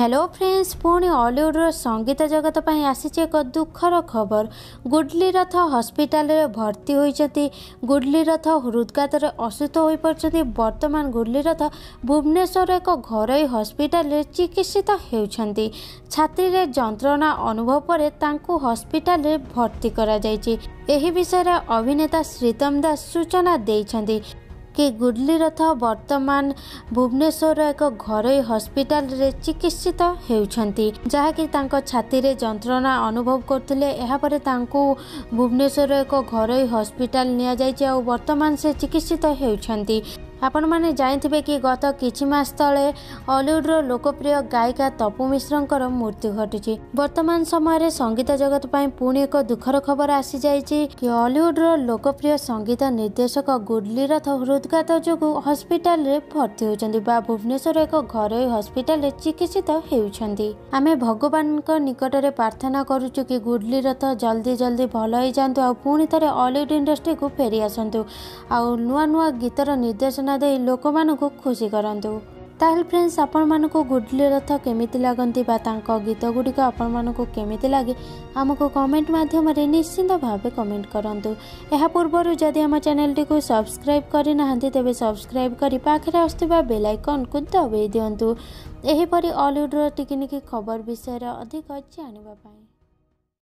Hello friends ପୁଣି ଅଲିଉଡ଼ର ସଙ୍ଗୀତ ଜଗତ ପାଇଁ ଆସିଛି ଏକ ଦୁଃଖର ଖବର। ଗୁଡଲି ରଥ ହସ୍ପିଟାଲରେ ଭର୍ତ୍ତି ହୋଇଛନ୍ତି। ଗୁଡଲି ରଥ ହୃଦଘାତରେ ଅସୁସ୍ଥ ହୋଇପଡ଼ିଛନ୍ତି। ବର୍ତ୍ତମାନ ଗୁଡଲି ରଥ ଭୁବନେଶ୍ୱର ଏକ ଘରୋଇ ହସ୍ପିଟାଲରେ ଚିକିତ୍ସିତ ହେଉଛନ୍ତି। ଛାତିରେ ଯନ୍ତ୍ରଣା ଅନୁଭବ ପରେ ତାଙ୍କୁ ହସ୍ପିଟାଲରେ ଭର୍ତ୍ତି କରାଯାଇଛି। ଏହି ବିଷୟରେ ଅଭିନେତା ଶ୍ରୀତମ ଦାସ ସୂଚନା ଦେଇଛନ୍ତି। କି ଗୁଡଲି ରଥ ବର୍ତ୍ତମାନ ଭୁବନେଶ୍ୱର ଏକ ଘରୋଇ ହସ୍ପିଟାଲରେ ଚିକିତ୍ସିତ ହେଉଛନ୍ତି। ଯାହାକି ତାଙ୍କ ଛାତିରେ ଯନ୍ତ୍ରଣା ଅନୁଭବ କରୁଥିଲେ। ଏହାପରେ ତାଙ୍କୁ ଭୁବନେଶ୍ୱର ଏକ ଘରୋଇ ହସ୍ପିଟାଲ ନିଆଯାଇଛି ଆଉ ବର୍ତ୍ତମାନ ସେ ଚିକିତ୍ସିତ ହେଉଛନ୍ତି। ଆପଣମାନେ ଜାଣିଥିବେ କି ଗତ କିଛି ମାସ ତଳେ ଅଲିଉଡ଼ର ଲୋକପ୍ରିୟ ଗାୟିକା ତପୁ ମିଶ୍ରଙ୍କର ମୃତ୍ୟୁ ଘଟିଛି। ବର୍ତ୍ତମାନ ସମୟରେ ସଙ୍ଗୀତ ଜଗତ ପାଇଁ ପୁଣି ଏକ ଦୁଃଖର ଖବର ଆସିଯାଇଛି କି ଅଲିଉଡ଼ର ଲୋକପ୍ରିୟ ସଙ୍ଗୀତ ନିର୍ଦ୍ଦେଶକ ଗୁଡଲି ରଥ ହୃଦଘାତ ଯୋଗୁଁ ହସ୍ପିଟାଲରେ ଭର୍ତ୍ତି ହେଉଛନ୍ତି ବା ଭୁବନେଶ୍ୱର ଏକ ଘରୋଇ ହସ୍ପିଟାଲରେ ଚିକିତ୍ସିତ ହେଉଛନ୍ତି। ଆମେ ଭଗବାନଙ୍କ ନିକଟରେ ପ୍ରାର୍ଥନା କରୁଛୁ କି ଗୁଡଲି ରଥ ଜଲ୍ଦି ଜଲ୍ଦି ଭଲ ହେଇଯାଆନ୍ତୁ ଆଉ ପୁଣି ଥରେ ଅଲିଉଡ଼ ଇଣ୍ଡଷ୍ଟ୍ରିକୁ ଫେରି ଆସନ୍ତୁ ଆଉ ନୂଆ ନୂଆ ଗୀତର ନିର୍ଦ୍ଦେଶନା ଦେଇ ଲୋକମାନଙ୍କୁ ଖୁସି କରନ୍ତୁ। ତାହେଲେ ଫ୍ରେଣ୍ଡସ୍ ଆପଣମାନଙ୍କୁ ଗୁଡଲି ରଥ କେମିତି ଲାଗନ୍ତି ବା ତାଙ୍କ ଗୀତ ଗୁଡ଼ିକ ଆପଣମାନଙ୍କୁ କେମିତି ଲାଗେ ଆମକୁ କମେଣ୍ଟ ମାଧ୍ୟମରେ ନିଶ୍ଚିନ୍ତ ଭାବେ କମେଣ୍ଟ କରନ୍ତୁ। ଏହା ପୂର୍ବରୁ ଯଦି ଆମ ଚ୍ୟାନେଲଟିକୁ ସବସ୍କ୍ରାଇବ୍ କରିନାହାନ୍ତି ତେବେ ସବସ୍କ୍ରାଇବ୍ କରି ପାଖରେ ଆସୁଥିବା ବେଲ୍ ଆଇକନ୍କୁ ଦବାଇ ଦିଅନ୍ତୁ। ଏହିପରି ଅଲିଉଡ଼ର ଟିକିନିକି ଖବର ବିଷୟରେ ଅଧିକ ଜାଣିବା ପାଇଁ।